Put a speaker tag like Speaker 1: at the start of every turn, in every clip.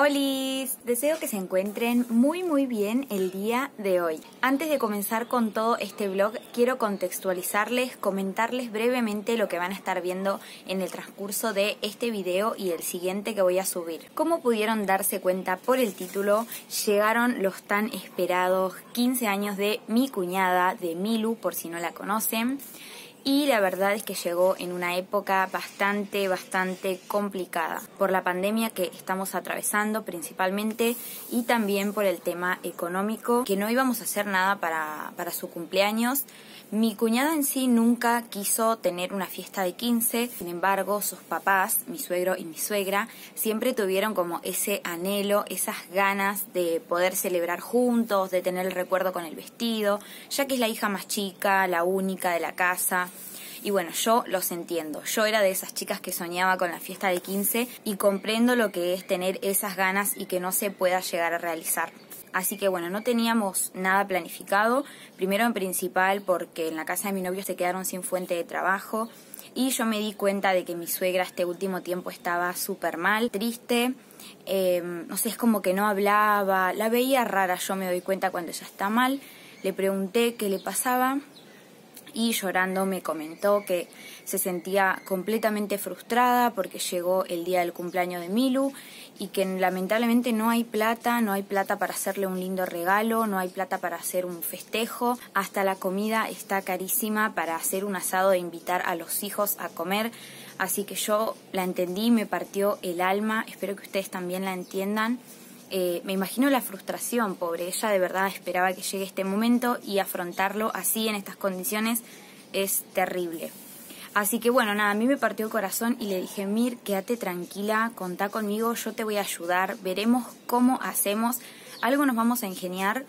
Speaker 1: Hola, deseo que se encuentren muy muy bien el día de hoy. Antes de comenzar con todo este vlog, quiero contextualizarles, comentarles brevemente lo que van a estar viendo en el transcurso de este video y el siguiente que voy a subir. Como pudieron darse cuenta por el título, llegaron los tan esperados 15 años de mi cuñada, de Milu, por si no la conocen y la verdad es que llegó en una época bastante, bastante complicada por la pandemia que estamos atravesando principalmente y también por el tema económico, que no íbamos a hacer nada para, para su cumpleaños. Mi cuñada en sí nunca quiso tener una fiesta de 15, sin embargo sus papás, mi suegro y mi suegra, siempre tuvieron como ese anhelo, esas ganas de poder celebrar juntos, de tener el recuerdo con el vestido, ya que es la hija más chica, la única de la casa. Y bueno, yo los entiendo. Yo era de esas chicas que soñaba con la fiesta de 15 y comprendo lo que es tener esas ganas y que no se pueda llegar a realizar. Así que bueno, no teníamos nada planificado. Primero en principal porque en la casa de mi novio se quedaron sin fuente de trabajo y yo me di cuenta de que mi suegra este último tiempo estaba súper mal, triste. Em, no sé, es como que no hablaba, la veía rara, yo me doy cuenta cuando ella está mal. Le pregunté qué le pasaba y llorando me comentó que se sentía completamente frustrada porque llegó el día del cumpleaños de Milu y que lamentablemente no hay plata, no hay plata para hacerle un lindo regalo, no hay plata para hacer un festejo, hasta la comida está carísima para hacer un asado e invitar a los hijos a comer. Así que yo la entendí, me partió el alma, espero que ustedes también la entiendan. Eh, me imagino la frustración, pobre, ella de verdad esperaba que llegue este momento y afrontarlo así en estas condiciones es terrible. Así que bueno, nada, a mí me partió el corazón y le dije, Mir, quédate tranquila, contá conmigo, yo te voy a ayudar, veremos cómo hacemos, algo nos vamos a ingeniar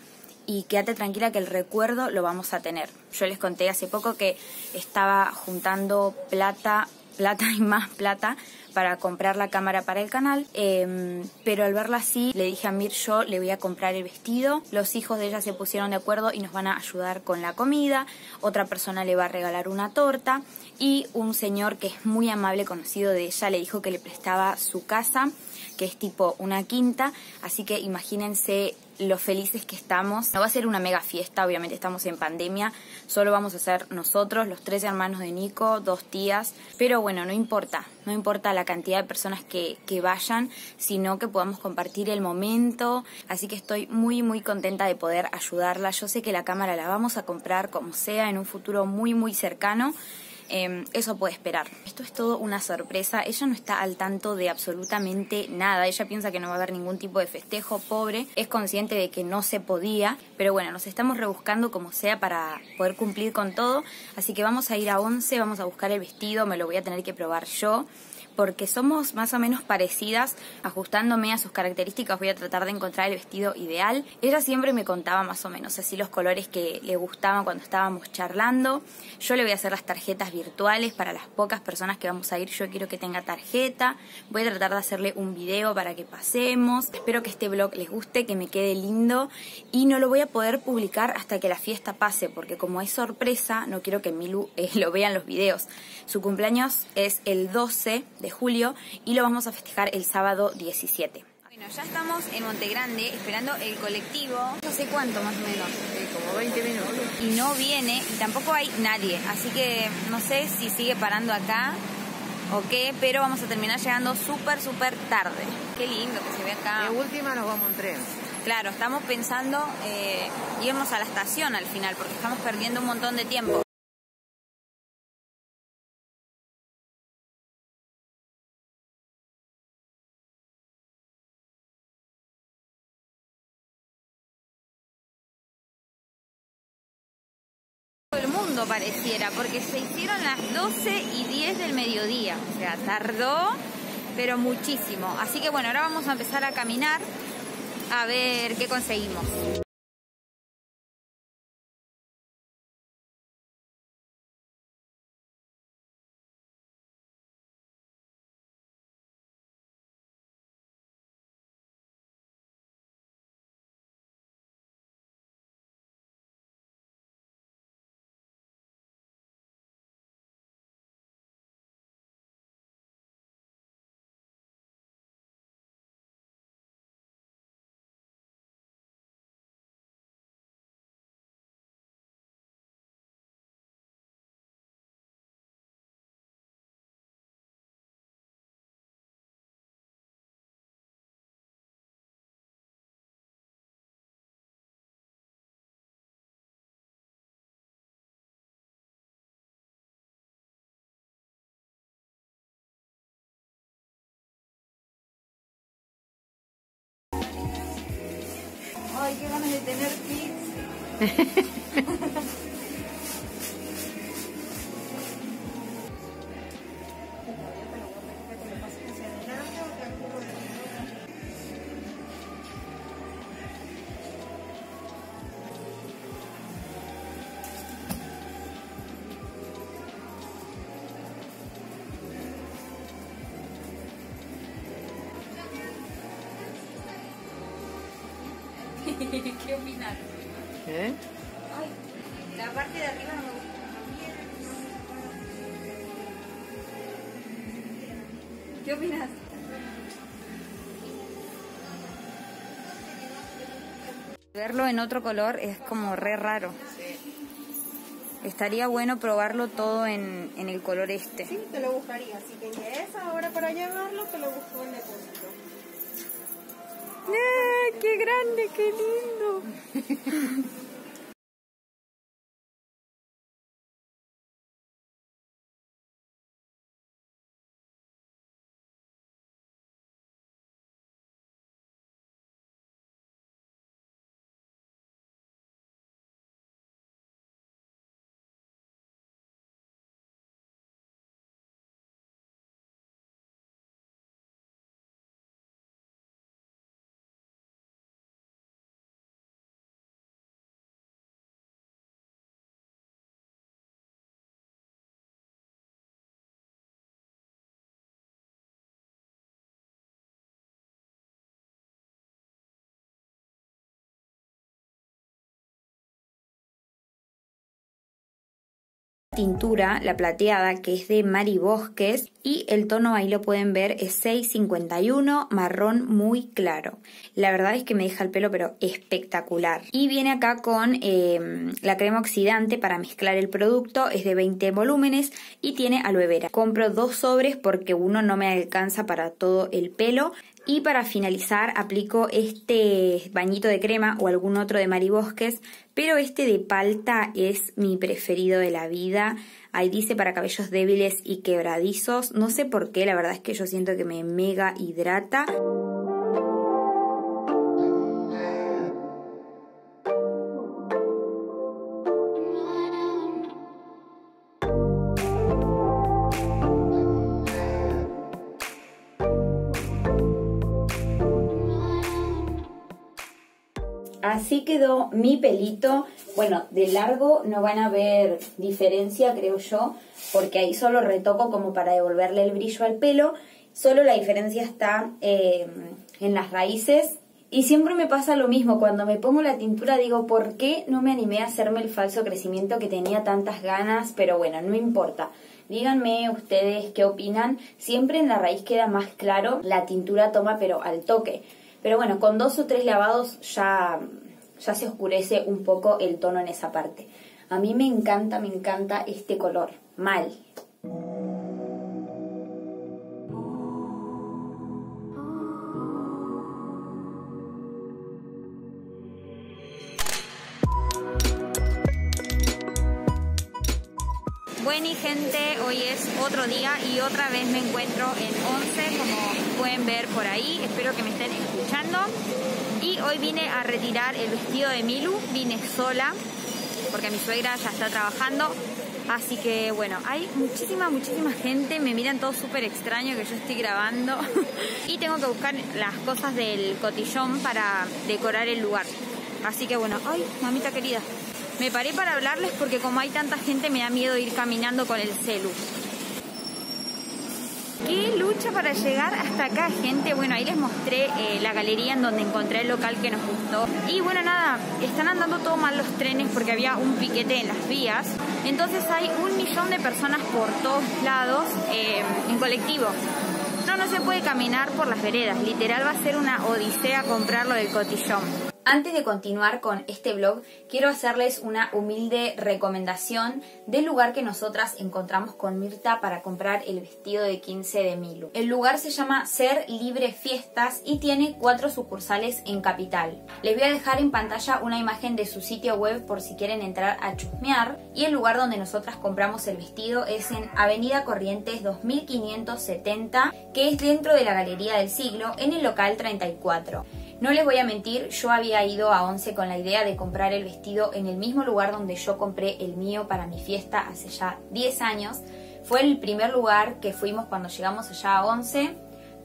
Speaker 1: y quédate tranquila que el recuerdo lo vamos a tener. Yo les conté hace poco que estaba juntando plata, plata y más plata para comprar la cámara para el canal, em, pero al verla así le dije a Mir yo le voy a comprar el vestido, los hijos de ella se pusieron de acuerdo y nos van a ayudar con la comida, otra persona le va a regalar una torta y un señor que es muy amable conocido de ella le dijo que le prestaba su casa, que es tipo una quinta, así que imagínense lo felices que estamos. No va a ser una mega fiesta, obviamente estamos en pandemia, solo vamos a ser nosotros, los tres hermanos de Nico, dos tías, pero bueno, no importa, no importa la cantidad de personas que, que vayan, sino que podamos compartir el momento, así que estoy muy muy contenta de poder ayudarla. Yo sé que la cámara la vamos a comprar como sea en un futuro muy muy cercano. Em, eso puede esperar. Esto es todo una sorpresa. Ella no está al tanto de absolutamente nada. Ella piensa que no va a haber ningún tipo de festejo, pobre. Es consciente de que no se podía. Pero bueno, nos estamos rebuscando como sea para poder cumplir con todo. Así que vamos a ir a 11, vamos a buscar el vestido. Me lo voy a tener que probar yo porque somos más o menos parecidas, ajustándome a sus características voy a tratar de encontrar el vestido ideal. Ella siempre me contaba más o menos así los colores que le gustaban cuando estábamos charlando. Yo le voy a hacer las tarjetas virtuales para las pocas personas que vamos a ir. Yo quiero que tenga tarjeta. Voy a tratar de hacerle un video para que pasemos. Espero que este vlog les guste, que me quede lindo y no lo voy a poder publicar hasta que la fiesta pase porque como es sorpresa no quiero que Milu eh, lo vea en los videos. Su cumpleaños es el 12 de julio y lo vamos a festejar el sábado 17. Bueno, ya estamos en Monte Grande esperando el colectivo, no sé cuánto más o menos,
Speaker 2: como 20 minutos.
Speaker 1: Y no viene y tampoco hay nadie, así que no sé si sigue parando acá o qué, pero vamos a terminar llegando súper, súper tarde. Qué lindo que se ve acá.
Speaker 2: De última nos vamos en tren.
Speaker 1: Claro, estamos pensando eh, irnos a la estación al final, porque estamos perdiendo un montón de tiempo. Pareciera, porque se hicieron las 12 y 10 del mediodía, o sea, tardó, pero muchísimo. Así que bueno, ahora vamos a empezar a caminar a ver qué conseguimos. Ay, qué ganas de tener tips. ¿Qué opinas? Verlo en otro color es como re raro. Estaría bueno probarlo todo en, en el color este.
Speaker 3: Sí, te lo buscaría. Si te interesa ahora para llevarlo, te lo busco en depósito.
Speaker 1: ¡Ah, ¡Qué grande, qué lindo! tintura, la plateada, que es de Mari Bosques, y el tono ahí lo pueden ver es 651, marrón muy claro. La verdad es que me deja el pelo pero espectacular. Y viene acá con eh, la crema oxidante para mezclar el producto, es de 20 volúmenes y tiene aloe vera. Compro dos sobres porque uno no me alcanza para todo el pelo. Y para finalizar aplico este bañito de crema o algún otro de Maribosques, pero este de palta es mi preferido de la vida. Ahí dice para cabellos débiles y quebradizos. No sé por qué, la verdad es que yo siento que me mega hidrata. Quedó mi pelito. Bueno, de largo no van a ver diferencia, creo yo, porque ahí solo retoco como para devolverle el brillo al pelo. Solo la diferencia está eh, en las raíces. Y siempre me pasa lo mismo, cuando me pongo la tintura digo, ¿por qué no me animé a hacerme el falso crecimiento que tenía tantas ganas? Pero bueno, no importa. Díganme ustedes qué opinan. Siempre en la raíz queda más claro, la tintura toma pero al toque. Pero bueno, con dos o tres lavados ya, ya se oscurece un poco el tono en esa parte. A mí me encanta, me encanta este color. Mal. Bueno gente, hoy es otro día y otra vez me encuentro en 11 como pueden ver por ahí, espero que me estén escuchando y hoy vine a retirar el vestido de Milu, vine sola porque mi suegra ya está trabajando. Así que bueno, hay muchísima muchísima gente, me miran todo súper extraño que yo estoy grabando. Y tengo que buscar las cosas del cotillón para decorar el lugar. Así que bueno, ay mamita querida. Me paré para hablarles porque como hay tanta gente me da miedo ir caminando con el celu. Qué lucha para llegar hasta acá, gente. Bueno, ahí les mostré eh, la galería en donde encontré el local que nos gustó. Y bueno, nada, están andando todo mal los trenes porque había un piquete en las vías. Entonces hay un millón de personas por todos lados eh, en colectivo. No, no se puede caminar por las veredas. Literal va a ser una odisea comprarlo del cotillón. Antes de continuar con este blog, quiero hacerles una humilde recomendación del lugar que nosotras encontramos con Mirta para comprar el vestido de 15 de Milu. El lugar se llama Ser Libre Fiestas y tiene cuatro sucursales en Capital. Les voy a dejar en pantalla una imagen de su sitio web por si quieren entrar a chusmear y el lugar donde nosotras compramos el vestido es en Avenida Corrientes 2570 que es dentro de la Galería del Siglo en el local 34. No les voy a mentir, yo había ido a Once con la idea de comprar el vestido en el mismo lugar donde yo compré el mío para mi fiesta hace ya 10 años. Fue el primer lugar que fuimos cuando llegamos allá a Once,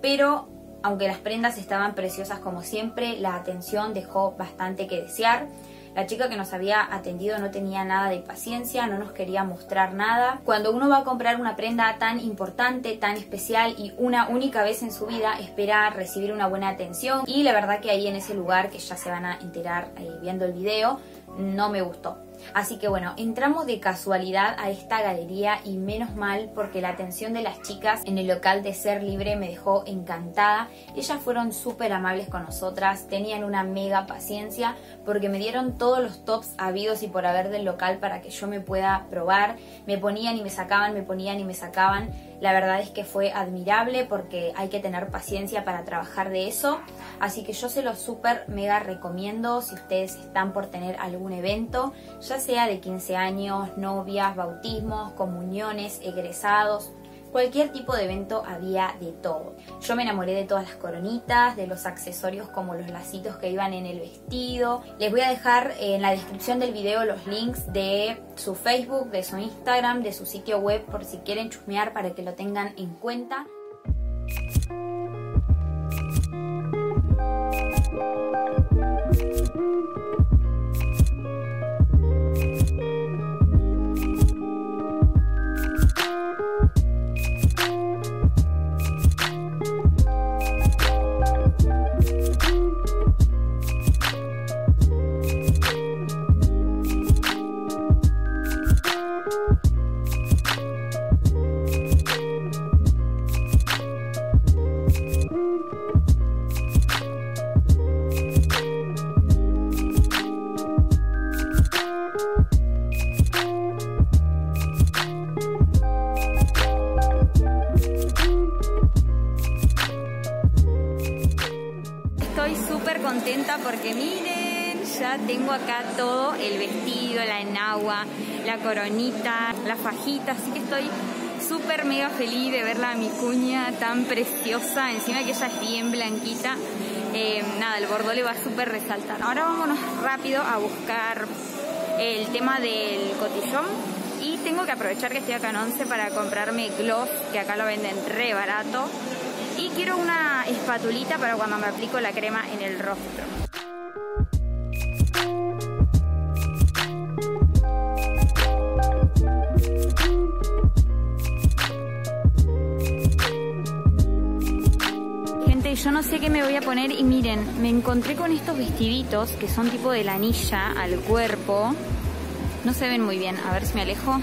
Speaker 1: pero aunque las prendas estaban preciosas como siempre, la atención dejó bastante que desear. La chica que nos había atendido no tenía nada de paciencia, no nos quería mostrar nada. Cuando uno va a comprar una prenda tan importante, tan especial y una única vez en su vida, espera recibir una buena atención. Y la verdad que ahí en ese lugar, que ya se van a enterar eh, viendo el video, no me gustó. Así que bueno, entramos de casualidad a esta galería y menos mal porque la atención de las chicas en el local de Ser Libre me dejó encantada. Ellas fueron súper amables con nosotras, tenían una mega paciencia porque me dieron todos los tops habidos y por haber del local para que yo me pueda probar. Me ponían y me sacaban, me ponían y me sacaban. La verdad es que fue admirable porque hay que tener paciencia para trabajar de eso. Así que yo se lo súper mega recomiendo si ustedes están por tener algún evento, ya sea de 15 años, novias, bautismos, comuniones, egresados, cualquier tipo de evento había de todo. Yo me enamoré de todas las coronitas, de los accesorios como los lacitos que iban en el vestido. Les voy a dejar en la descripción del video los links de su Facebook, de su Instagram, de su sitio web por si quieren chusmear para que lo tengan en cuenta. Coronita, la fajita, así que estoy súper mega feliz de verla a mi cuña tan preciosa, encima que ella es bien blanquita. Eh, nada, el bordó le va a súper resaltar. Ahora vámonos rápido a buscar el tema del cotillón y tengo que aprovechar que estoy acá en 11 para comprarme gloss, que acá lo venden re barato. Y quiero una espatulita para cuando me aplico la crema en el rostro. Yo no sé qué me voy a poner y miren, me encontré con estos vestiditos que son tipo de lanilla al cuerpo. No se ven muy bien, a ver si me alejo.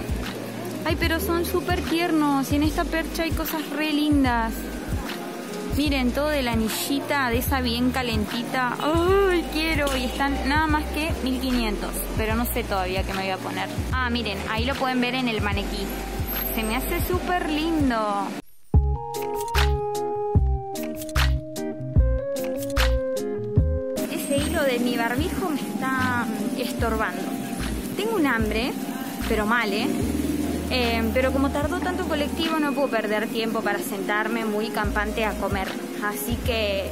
Speaker 1: Ay, pero son súper tiernos y en esta percha hay cosas re lindas. Miren, todo de la anillita, de esa bien calentita. ¡Ay, quiero! Y están nada más que 1500. Pero no sé todavía qué me voy a poner. Ah, miren, ahí lo pueden ver en el maniquí. Se me hace súper lindo. Estorbando. Tengo un hambre, pero mal, ¿eh? Eh, pero como tardó tanto colectivo no puedo perder tiempo para sentarme muy campante a comer. Así que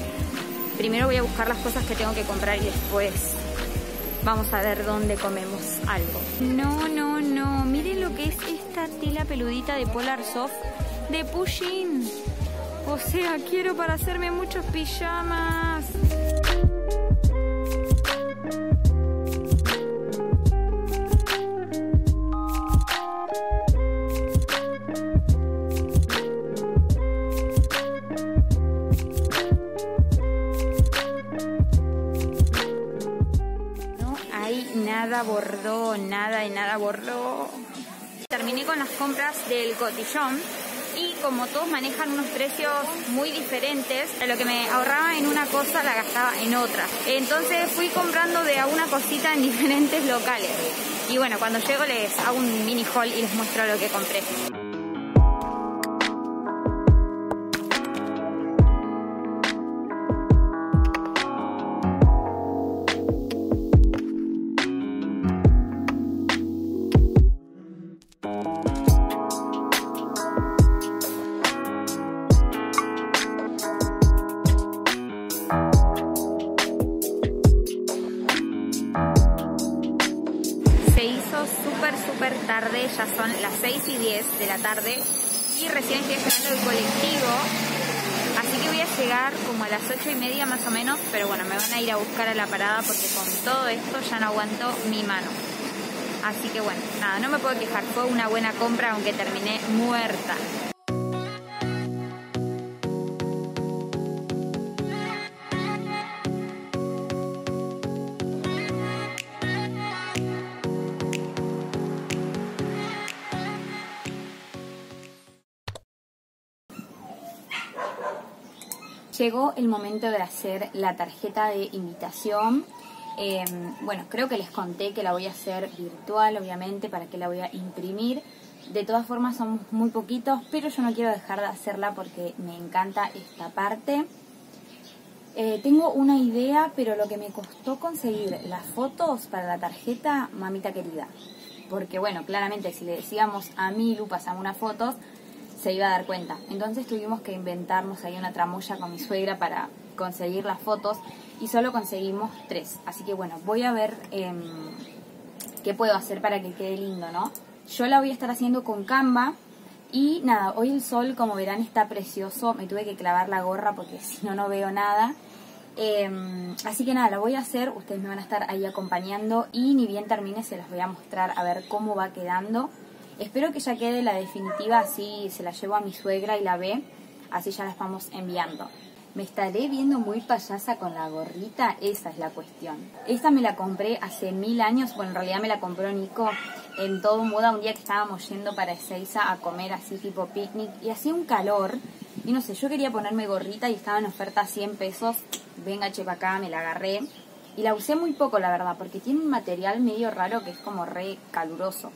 Speaker 1: primero voy a buscar las cosas que tengo que comprar y después vamos a ver dónde comemos algo. No, no, no. Miren lo que es esta tela peludita de Polar Soft de Pushing. O sea, quiero para hacerme muchos pijamas. Compras del cotillón y como todos manejan unos precios muy diferentes, lo que me ahorraba en una cosa la gastaba en otra. Entonces fui comprando de a una cosita en diferentes locales. Y bueno, cuando llego les hago un mini haul y les muestro lo que compré. Todo esto ya no aguanto mi mano. Así que bueno, nada, no me puedo quejar, fue una buena compra aunque terminé muerta. Llegó el momento de hacer la tarjeta de invitación. Eh, bueno, creo que les conté que la voy a hacer virtual, obviamente, para que la voy a imprimir. De todas formas somos muy poquitos, pero yo no quiero dejar de hacerla porque me encanta esta parte. Eh, tengo una idea, pero lo que me costó conseguir las fotos para la tarjeta, mamita querida. Porque bueno, claramente si le decíamos a Milu, pasamos unas fotos, se iba a dar cuenta. Entonces tuvimos que inventarnos ahí una tramoya con mi suegra para conseguir las fotos y solo conseguimos tres. Así que bueno, voy a ver em, qué puedo hacer para que quede lindo, ¿no? Yo la voy a estar haciendo con Canva y nada, hoy el sol como verán está precioso, me tuve que clavar la gorra porque si no no veo nada. Em, así que nada, la voy a hacer, ustedes me van a estar ahí acompañando y ni bien termine se las voy a mostrar a ver cómo va quedando. Espero que ya quede la definitiva, así se la llevo a mi suegra y la ve, así ya la estamos enviando. ¿Me estaré viendo muy payasa con la gorrita? Esa es la cuestión. Esta me la compré hace mil años, bueno, en realidad me la compró Nico en todo moda un día que estábamos yendo para Ezeiza a comer así tipo picnic y hacía un calor y no sé, yo quería ponerme gorrita y estaba en oferta 100 pesos, venga chepa acá, me la agarré y la usé muy poco la verdad porque tiene un material medio raro que es como re caluroso.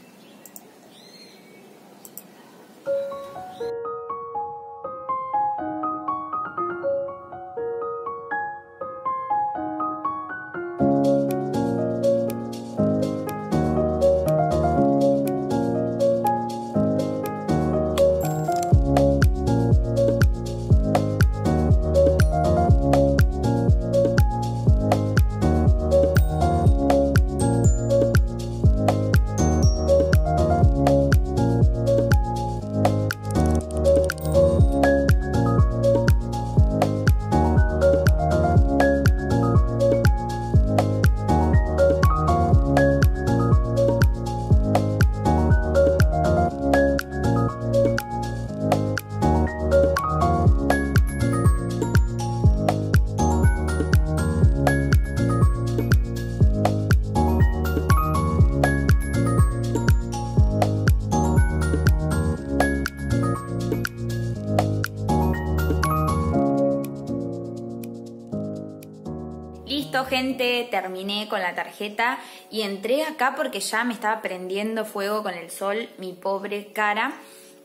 Speaker 1: Gente, terminé con la tarjeta y entré acá porque ya me estaba prendiendo fuego con el sol, mi pobre cara.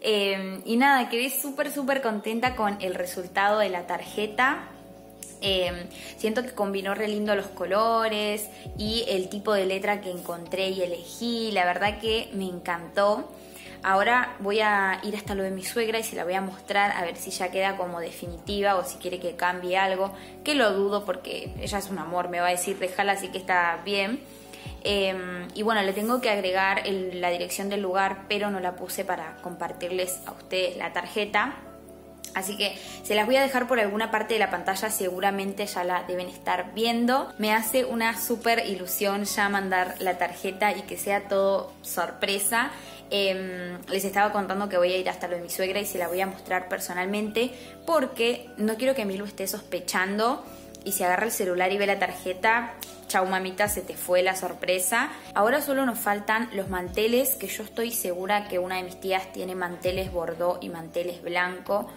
Speaker 1: Eh, y nada, quedé súper, súper contenta con el resultado de la tarjeta. Eh, siento que combinó re lindo los colores y el tipo de letra que encontré y elegí. La verdad que me encantó. Ahora voy a ir hasta lo de mi suegra y se la voy a mostrar a ver si ya queda como definitiva o si quiere que cambie algo, que lo dudo porque ella es un amor, me va a decir déjala así que está bien. Em, y bueno, le tengo que agregar la dirección del lugar, pero no la puse para compartirles a ustedes la tarjeta. Así que se las voy a dejar por alguna parte de la pantalla, seguramente ya la deben estar viendo. Me hace una súper ilusión ya mandar la tarjeta y que sea todo sorpresa. Em, les estaba contando que voy a ir hasta lo de mi suegra y se la voy a mostrar personalmente porque no quiero que Milu esté sospechando y se agarra el celular y ve la tarjeta, chau mamita, se te fue la sorpresa. Ahora solo nos faltan los manteles, que yo estoy segura que una de mis tías tiene manteles bordó y manteles blanco,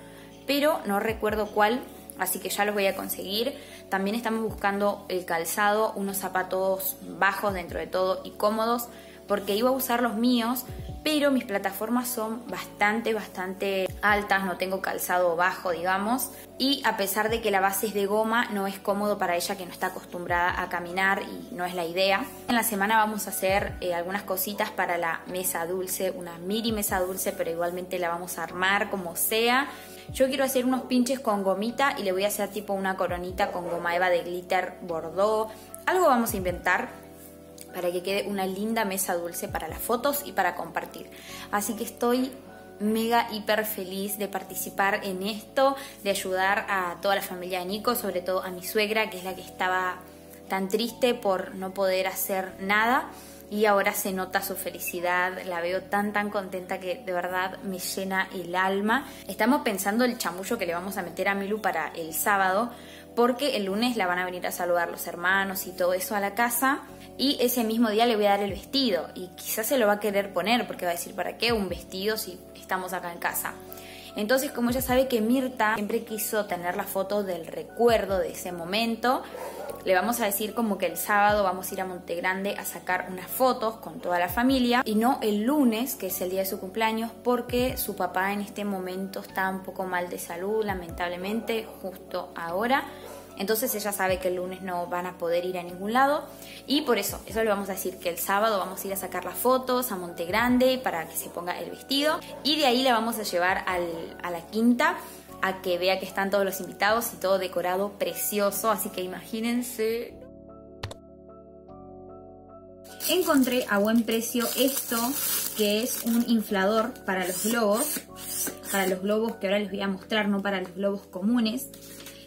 Speaker 1: pero no recuerdo cuál, así que ya los voy a conseguir. También estamos buscando el calzado, unos zapatos bajos dentro de todo y cómodos, porque iba a usar los míos, pero mis plataformas son bastante, bastante altas, no tengo calzado bajo, digamos, y a pesar de que la base es de goma, no es cómodo para ella que no está acostumbrada a caminar y no es la idea. En la semana vamos a hacer eh, algunas cositas para la mesa dulce, una mini mesa dulce, pero igualmente la vamos a armar como sea. Yo quiero hacer unos pinches con gomita y le voy a hacer tipo una coronita con goma eva de glitter bordó. Algo vamos a inventar para que quede una linda mesa dulce para las fotos y para compartir. Así que estoy mega hiper feliz de participar en esto, de ayudar a toda la familia de Nico, sobre todo a mi suegra, que es la que estaba tan triste por no poder hacer nada y ahora se nota su felicidad, la veo tan tan contenta que de verdad me llena el alma. Estamos pensando el chamullo que le vamos a meter a Milu para el sábado, porque el lunes la van a venir a saludar los hermanos y todo eso a la casa y ese mismo día le voy a dar el vestido y quizás se lo va a querer poner porque va a decir, ¿para qué un vestido si estamos acá en casa? Entonces, como ella sabe que Mirta siempre quiso tener la foto del recuerdo de ese momento, le vamos a decir como que el sábado vamos a ir a Montegrande a sacar unas fotos con toda la familia y no el lunes, que es el día de su cumpleaños, porque su papá en este momento está un poco mal de salud, lamentablemente, justo ahora. Entonces ella sabe que el lunes no van a poder ir a ningún lado y por eso, eso le vamos a decir que el sábado vamos a ir a sacar las fotos a Monte Grande para que se ponga el vestido y de ahí la vamos a llevar a la quinta a que vea que están todos los invitados y todo decorado precioso, así que imagínense. Encontré a buen precio esto, que es un inflador para los globos, para los globos que ahora les voy a mostrar, no para los globos comunes.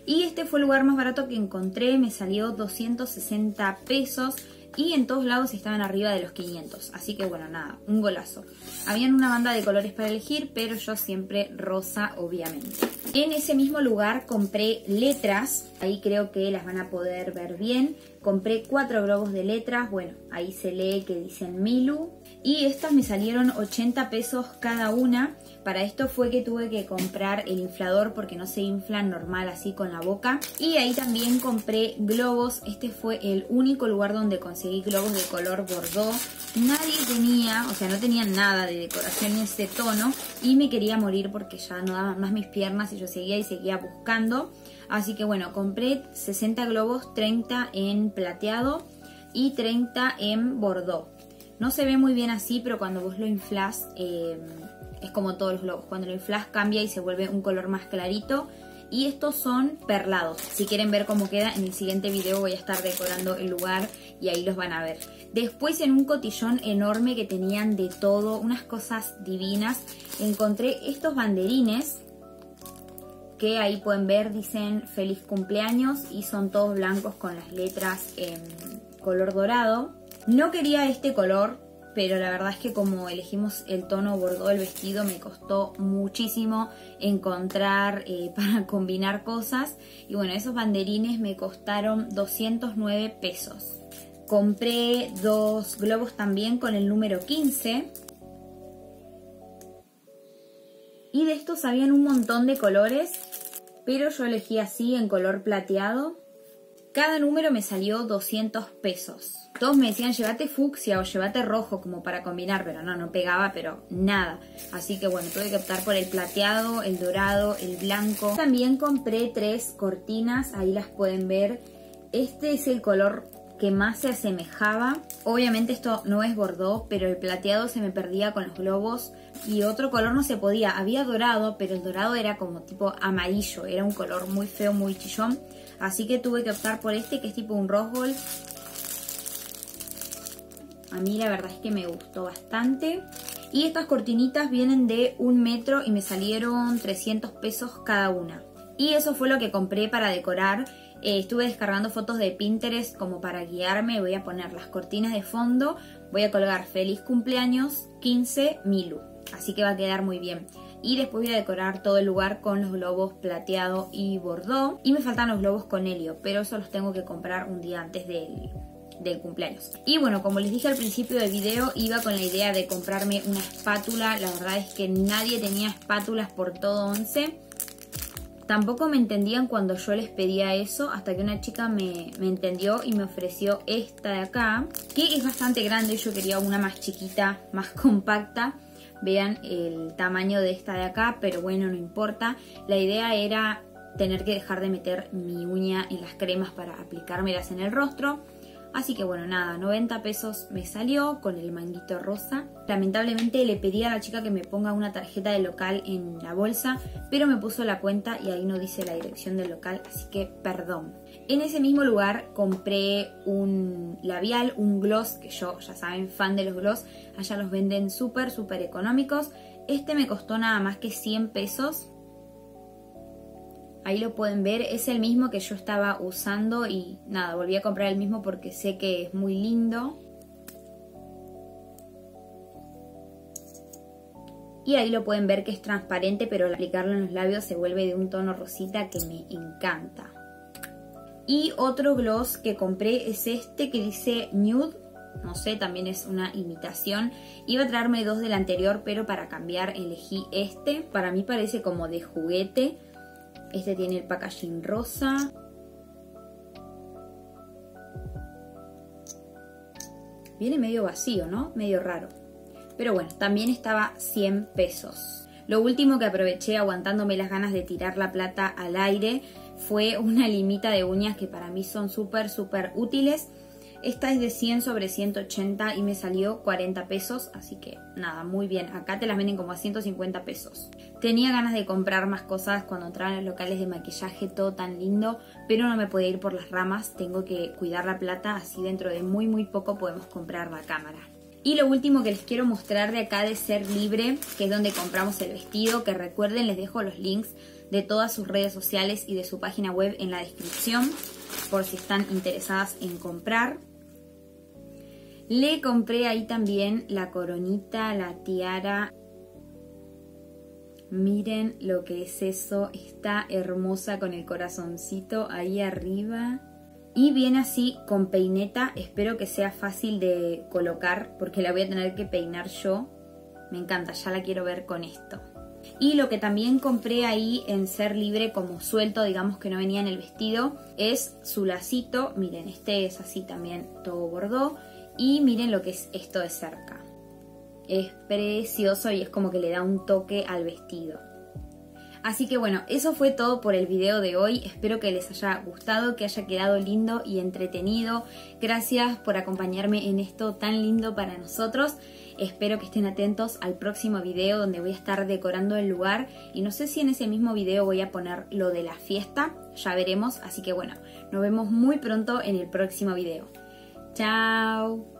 Speaker 1: Y este fue el lugar más barato que encontré, me salió 260 pesos y en todos lados estaban arriba de los 500. Así que bueno, nada, un golazo. Habían una banda de colores para elegir, pero yo siempre rosa, obviamente. En ese mismo lugar compré letras, ahí creo que las van a poder ver bien. Compré cuatro globos de letras, bueno, ahí se lee que dicen Milu. Y estas me salieron 80 pesos cada una. Para esto fue que tuve que comprar el inflador porque no se inflan normal así con la boca. Y ahí también compré globos. Este fue el único lugar donde conseguí globos de color bordeaux. Nadie tenía, o sea, no tenían nada de decoración en este tono. Y me quería morir porque ya no daban más mis piernas y yo seguía y seguía buscando. Así que bueno, compré 60 globos, 30 en plateado y 30 en bordeaux. No se ve muy bien así, pero cuando vos lo inflas... Eh, es como todos los globos. Cuando el flash cambia y se vuelve un color más clarito. Y estos son perlados. Si quieren ver cómo queda, en el siguiente video voy a estar decorando el lugar y ahí los van a ver. Después en un cotillón enorme que tenían de todo, unas cosas divinas, encontré estos banderines que ahí pueden ver, dicen feliz cumpleaños y son todos blancos con las letras en color dorado. No quería este color pero la verdad es que como elegimos el tono bordó del vestido me costó muchísimo encontrar eh, para combinar cosas. Y bueno esos banderines me costaron 209 pesos. Compré dos globos también con el número 15 y de estos habían un montón de colores pero yo elegí así en color plateado cada número me salió 200 pesos todos me decían, llévate fucsia o llévate rojo como para combinar, pero no, no pegaba, pero nada. Así que bueno, tuve que optar por el plateado, el dorado, el blanco. También compré tres cortinas, ahí las pueden ver. Este es el color que más se asemejaba. Obviamente esto no es bordó, pero el plateado se me perdía con los globos y otro color no se podía. Había dorado, pero el dorado era como tipo amarillo, era un color muy feo, muy chillón. Así que tuve que optar por este que es tipo un rose gold a mí la verdad es que me gustó bastante. Y estas cortinitas vienen de un metro y me salieron 300 pesos cada una. Y eso fue lo que compré para decorar. Eh, estuve descargando fotos de Pinterest como para guiarme. Voy a poner las cortinas de fondo. Voy a colgar feliz cumpleaños 15 Milu. Así que va a quedar muy bien. Y después voy a decorar todo el lugar con los globos plateado y bordó. Y me faltan los globos con helio, pero eso los tengo que comprar un día antes del, del cumpleaños. Y bueno, como les dije al principio del video, iba con la idea de comprarme una espátula. La verdad es que nadie tenía espátulas por todo 11. Tampoco me entendían cuando yo les pedía eso, hasta que una chica me, me, entendió y me ofreció esta de acá, que es bastante grande, yo quería una más chiquita, más compacta. Vean el tamaño de esta de acá, pero bueno, no importa. La idea era tener que dejar de meter mi uña en las cremas para aplicármelas en el rostro. Así que bueno, nada, 90 pesos me salió con el manguito rosa. Lamentablemente le pedí a la chica que me ponga una tarjeta de local en la bolsa, pero me puso la cuenta y ahí no dice la dirección del local, así que perdón. En ese mismo lugar compré un labial, un gloss, que yo ya saben, fan de los gloss, allá los venden súper, súper económicos. Este me costó nada más que 100 pesos, Ahí lo pueden ver, es el mismo que yo estaba usando y nada, volví a comprar el mismo porque sé que es muy lindo. Y ahí lo pueden ver que es transparente, pero al aplicarlo en los labios se vuelve de un tono rosita que me encanta. Y otro gloss que compré es este que dice Nude. No sé, también es una imitación. Iba a traerme dos del anterior, pero para cambiar elegí este. Para mí parece como de juguete. Este tiene el packaging rosa. Viene medio vacío, ¿no? Medio raro. Pero bueno, también estaba 100 pesos. Lo último que aproveché aguantándome las ganas de tirar la plata al aire fue una limita de uñas que para mí son súper, súper útiles. Esta es de 100 sobre 180 y me salió 40 pesos, así que nada, muy bien. Acá te las venden como a 150 pesos. Tenía ganas de comprar más cosas cuando entraba en los locales de maquillaje, todo tan lindo, pero no me podía ir por las ramas, tengo que cuidar la plata, así dentro de muy muy poco podemos comprar la cámara. Y lo último que les quiero mostrar de acá de Ser Libre, que es donde compramos el vestido, que recuerden les dejo los links de todas sus redes sociales y de su página web en la descripción, por si están interesadas en comprar. Le compré ahí también la coronita, la tiara. Miren lo que es eso, está hermosa con el corazoncito ahí arriba. Y viene así con peineta, espero que sea fácil de colocar porque la voy a tener que peinar yo. Me encanta, ya la quiero ver con esto. Y lo que también compré ahí en Ser Libre como suelto, digamos que no venía en el vestido, es su lacito. Miren, este es así también todo bordó. Y miren lo que es esto de cerca. Es precioso y es como que le da un toque al vestido. Así que bueno, eso fue todo por el video de hoy. Espero que les haya gustado, que haya quedado lindo y entretenido. Gracias por acompañarme en esto tan lindo para nosotros. Espero que estén atentos al próximo video donde voy a estar decorando el lugar y no sé si en ese mismo video voy a poner lo de la fiesta, ya veremos, así que bueno, nos vemos muy pronto en el próximo video. Chao.